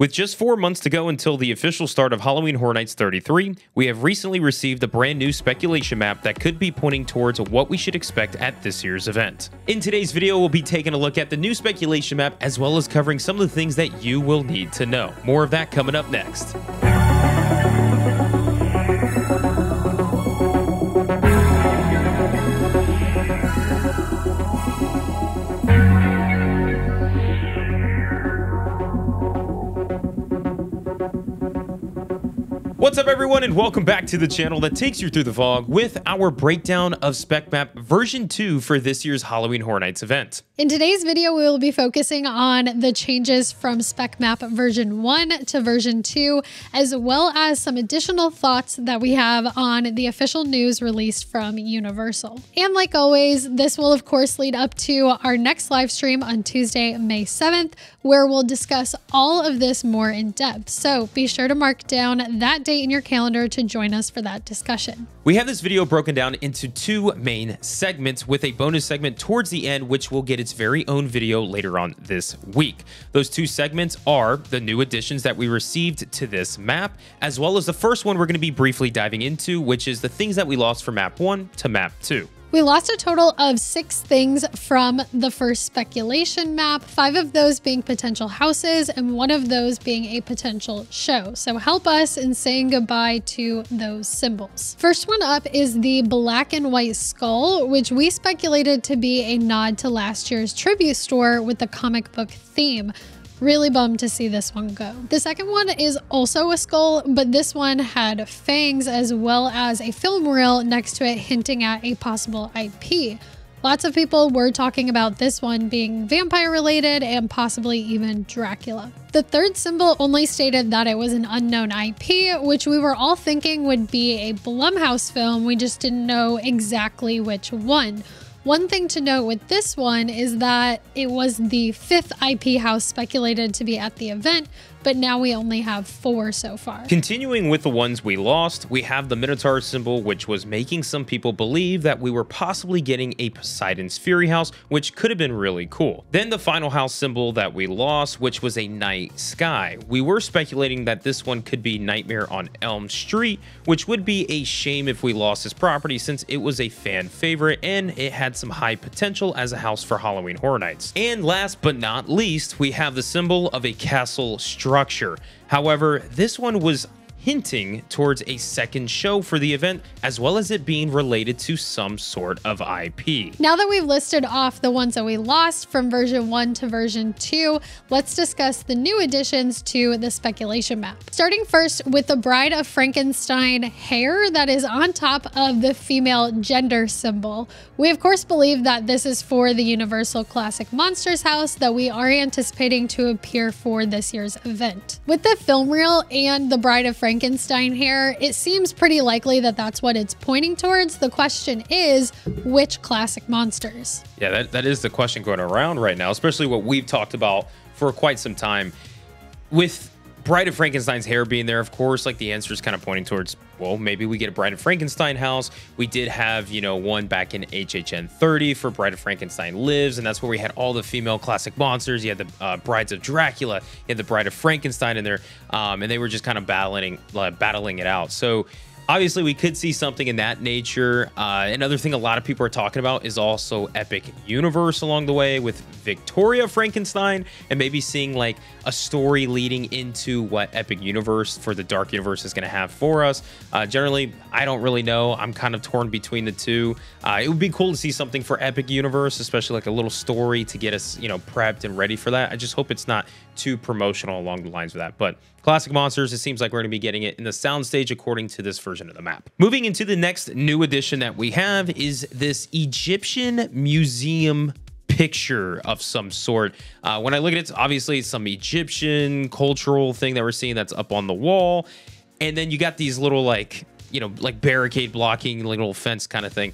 With just four months to go until the official start of Halloween Horror Nights 33, we have recently received a brand new speculation map that could be pointing towards what we should expect at this year's event. In today's video, we'll be taking a look at the new speculation map as well as covering some of the things that you will need to know. More of that coming up next. Everyone and welcome back to the channel that takes you through the fog with our breakdown of Spec Map version 2 for this year's Halloween Horror Nights event. In today's video, we will be focusing on the changes from Spec Map version 1 to version 2, as well as some additional thoughts that we have on the official news released from Universal. And like always, this will of course lead up to our next live stream on Tuesday, May 7th, where we'll discuss all of this more in depth. So be sure to mark down that date in your calendar to join us for that discussion. We have this video broken down into two main segments with a bonus segment towards the end, which will get its very own video later on this week. Those two segments are the new additions that we received to this map, as well as the first one we're going to be briefly diving into, which is the things that we lost from map one to map two. We lost a total of six things from the first speculation map, five of those being potential houses and one of those being a potential show. So help us in saying goodbye to those symbols. First one up is the black and white skull, which we speculated to be a nod to last year's tribute store with the comic book theme. Really bummed to see this one go. The second one is also a skull, but this one had fangs as well as a film reel next to it hinting at a possible IP. Lots of people were talking about this one being vampire related and possibly even Dracula. The third symbol only stated that it was an unknown IP, which we were all thinking would be a Blumhouse film, we just didn't know exactly which one. One thing to note with this one is that it was the fifth IP house speculated to be at the event, but now we only have four so far. Continuing with the ones we lost, we have the Minotaur symbol, which was making some people believe that we were possibly getting a Poseidon's Fury house, which could have been really cool. Then the final house symbol that we lost, which was a night sky. We were speculating that this one could be Nightmare on Elm Street, which would be a shame if we lost this property since it was a fan favorite and it had some high potential as a house for Halloween Horror Nights. And last but not least, we have the symbol of a castle. However, this one was hinting towards a second show for the event, as well as it being related to some sort of IP. Now that we've listed off the ones that we lost from version 1 to version 2, let's discuss the new additions to the speculation map. Starting first with the Bride of Frankenstein hair that is on top of the female gender symbol. We of course believe that this is for the Universal Classic Monsters house that we are anticipating to appear for this year's event. With the film reel and the Bride of Frankenstein Frankenstein hair, it seems pretty likely that that's what it's pointing towards. The question is, which classic monsters? Yeah, that, that is the question going around right now, especially what we've talked about for quite some time. With Bride of Frankenstein's hair being there, of course, like the answer is kind of pointing towards, well, maybe we get a Bride of Frankenstein house. We did have, you know, one back in HHN 30 for Bride of Frankenstein Lives, and that's where we had all the female classic monsters. You had the uh, Brides of Dracula, you had the Bride of Frankenstein in there, um, and they were just kind of battling, uh, battling it out. So, obviously we could see something in that nature. Uh, another thing a lot of people are talking about is also epic universe along the way with victoria frankenstein and maybe seeing like a story leading into what epic universe for the dark universe is going to have for us. Uh, generally i don't really know. I'm kind of torn between the two. Uh, it would be cool to see something for epic universe especially like a little story to get us you know prepped and ready for that. I just hope it's not too promotional along the lines of that. But Classic Monsters, it seems like we're going to be getting it in the soundstage according to this version of the map. Moving into the next new addition that we have is this Egyptian museum picture of some sort. Uh, when I look at it, obviously some Egyptian cultural thing that we're seeing that's up on the wall. And then you got these little like, you know, like barricade blocking little fence kind of thing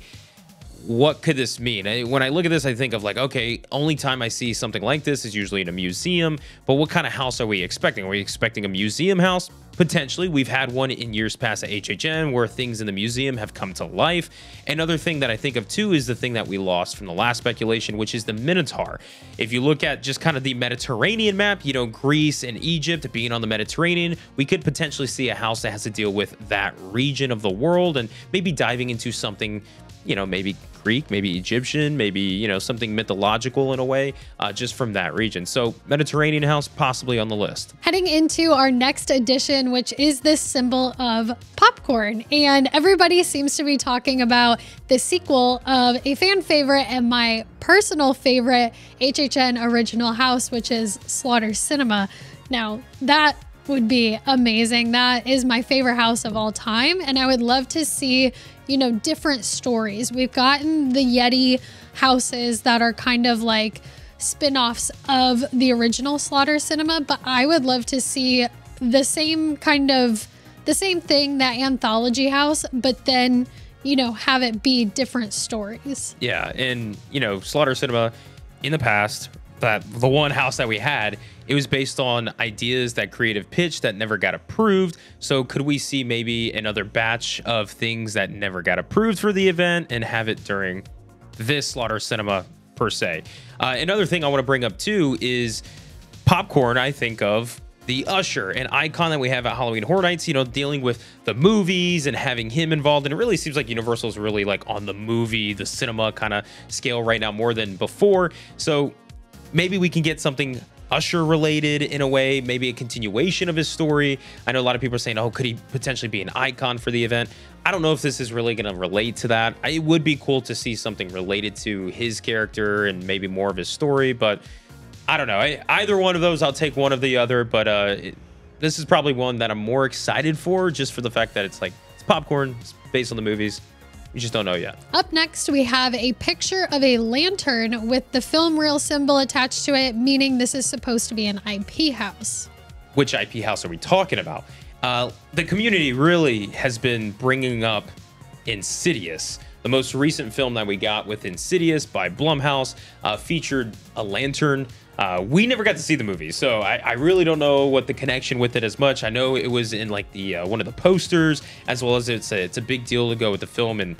what could this mean? I, when I look at this, I think of like, okay, only time I see something like this is usually in a museum. But what kind of house are we expecting? Are we expecting a museum house? Potentially, we've had one in years past at HHN where things in the museum have come to life. Another thing that I think of too is the thing that we lost from the last speculation, which is the Minotaur. If you look at just kind of the Mediterranean map, you know, Greece and Egypt being on the Mediterranean, we could potentially see a house that has to deal with that region of the world and maybe diving into something you know, maybe Greek, maybe Egyptian, maybe, you know, something mythological in a way, uh, just from that region. So Mediterranean house possibly on the list. Heading into our next edition, which is this symbol of popcorn. And everybody seems to be talking about the sequel of a fan favorite and my personal favorite HHN original house, which is Slaughter Cinema. Now, that would be amazing. That is my favorite house of all time. And I would love to see, you know, different stories. We've gotten the Yeti houses that are kind of like spin offs of the original Slaughter Cinema, but I would love to see the same kind of the same thing, that anthology house, but then, you know, have it be different stories. Yeah. And, you know, Slaughter Cinema in the past, that the one house that we had, it was based on ideas that creative pitch that never got approved. So could we see maybe another batch of things that never got approved for the event and have it during this Slaughter Cinema per se? Uh, another thing I want to bring up too is popcorn. I think of the Usher, an icon that we have at Halloween Horror Nights, you know, dealing with the movies and having him involved. And it really seems like Universal is really like on the movie, the cinema kind of scale right now more than before. So maybe we can get something Usher related in a way, maybe a continuation of his story. I know a lot of people are saying, oh, could he potentially be an icon for the event? I don't know if this is really going to relate to that. It would be cool to see something related to his character and maybe more of his story, but I don't know. I, either one of those, I'll take one of the other, but uh, it, this is probably one that I'm more excited for just for the fact that it's like, it's popcorn, it's based on the movies. We just don't know yet. Up next, we have a picture of a lantern with the film reel symbol attached to it, meaning this is supposed to be an IP house. Which IP house are we talking about? Uh, the community really has been bringing up Insidious. The most recent film that we got with Insidious by Blumhouse uh, featured a lantern. Uh, we never got to see the movie, so I, I, really don't know what the connection with it as much. I know it was in like the uh, one of the posters, as well as it's a, it's a big deal to go with the film and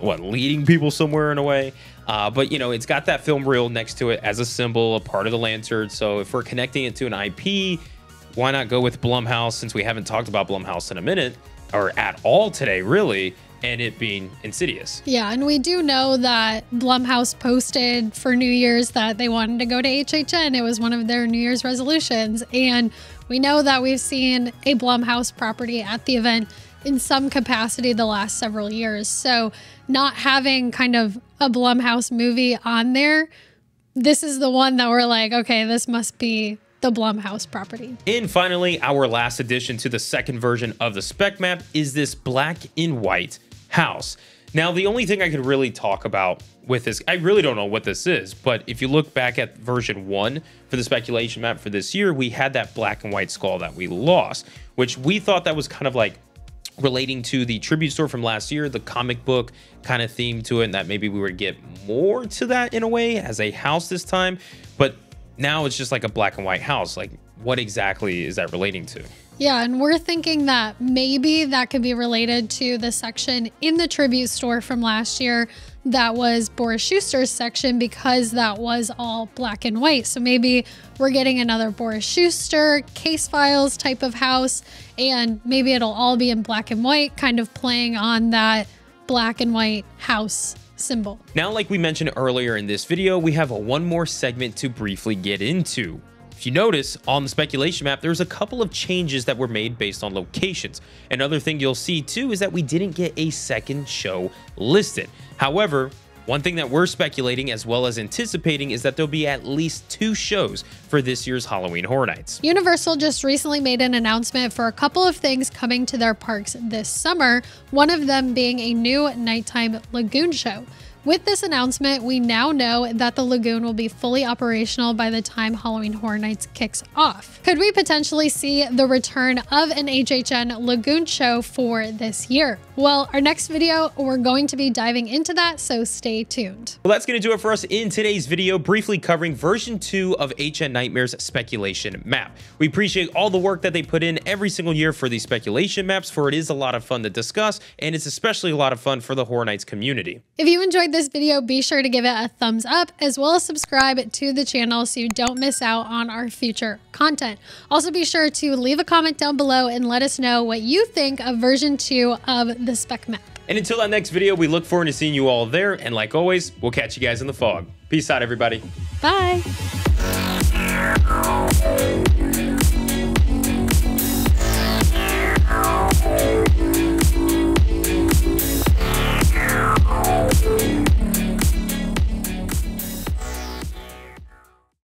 what leading people somewhere in a way. Uh, but you know, it's got that film reel next to it as a symbol, a part of the lantern. So if we're connecting it to an IP, why not go with Blumhouse since we haven't talked about Blumhouse in a minute or at all today, really? And it being Insidious. Yeah, and we do know that Blumhouse posted for New Year's that they wanted to go to HHN. It was one of their New Year's resolutions. And we know that we've seen a Blumhouse property at the event in some capacity the last several years. So, not having kind of a Blumhouse movie on there, this is the one that we're like, okay, this must be the Blumhouse property. And finally, our last addition to the second version of the spec map is this black and white house. Now, the only thing I could really talk about with this, I really don't know what this is, but if you look back at version one for the speculation map for this year, we had that black and white skull that we lost, which we thought that was kind of like relating to the tribute store from last year, the comic book kind of theme to it, and that maybe we would get more to that in a way as a house this time. But now it's just like a black and white house. Like, what exactly is that relating to? Yeah, and we're thinking that maybe that could be related to the section in the tribute store from last year that was Boris Schuster's section because that was all black and white. So maybe we're getting another Boris Schuster case files type of house, and maybe it'll all be in black and white, kind of playing on that black and white house symbol. Now, like we mentioned earlier in this video, we have a one more segment to briefly get into. If you notice, on the speculation map, there's a couple of changes that were made based on locations. Another thing you'll see too is that we didn't get a second show listed. However, one thing that we're speculating as well as anticipating is that there'll be at least two shows for this year's Halloween Horror Nights. Universal just recently made an announcement for a couple of things coming to their parks this summer, one of them being a new nighttime lagoon show. With this announcement, we now know that the lagoon will be fully operational by the time Halloween Horror Nights kicks off. Could we potentially see the return of an HHN lagoon show for this year? Well, our next video, we're going to be diving into that, so stay tuned. Well, that's going to do it for us in today's video, briefly covering version 2 of HNNightmares speculation map. We appreciate all the work that they put in every single year for these speculation maps, for it is a lot of fun to discuss, and it's especially a lot of fun for the Horror Nights community. If you enjoyed this video, be sure to give it a thumbs up, as well as subscribe to the channel so you don't miss out on our future content. Also, be sure to leave a comment down below and let us know what you think of version 2 of the spec map. And until that next video, we look forward to seeing you all there. And like always, we'll catch you guys in the fog. Peace out, everybody. Bye.